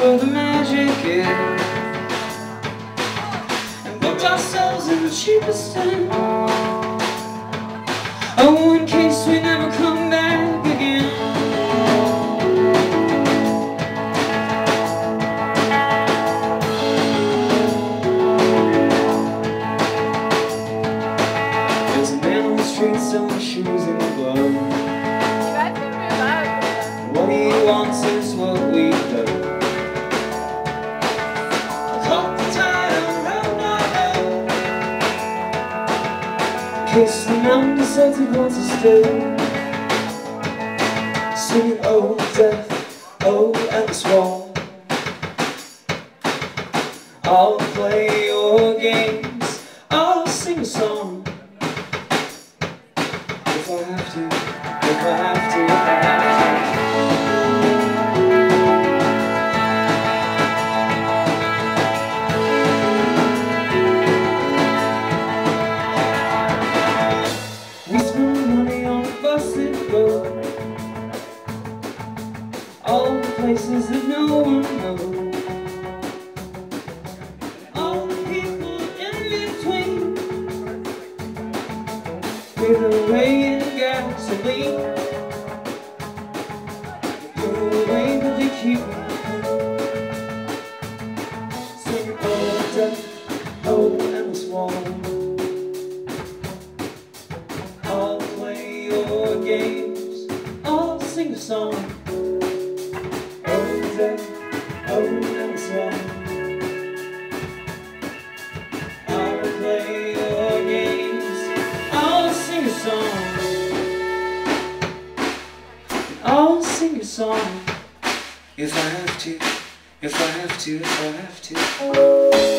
where the magic is. And booked ourselves in the cheapest inn Oh, in case we never come back again. There's a man on the street selling shoes and gloves what he wants is what we do. Case the mountain decides it wants us to. Singing, oh, death, oh, endless wall. I'll play your games, I'll sing a song. Places that no one knows. All the people in between. Give away in gasoline. They keep me oh play your games. Sing song. And song. I'll play your games. I'll sing a song. I'll sing a song. If I have to, if I have to, if I have to.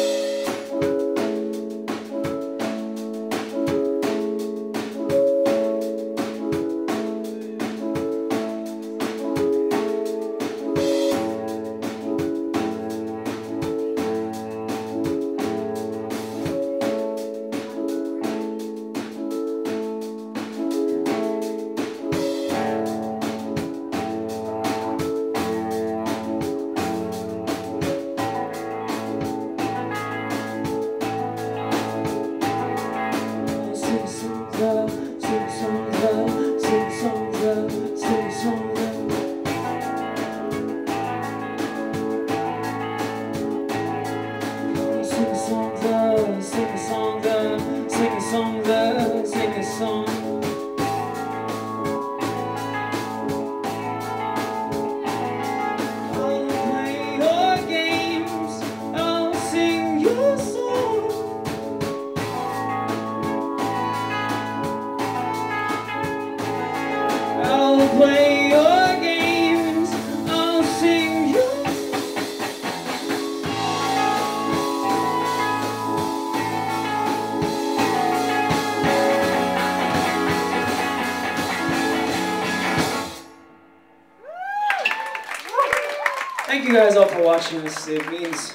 Thank you guys all for watching this. It means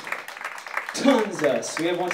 tons to us. We have one.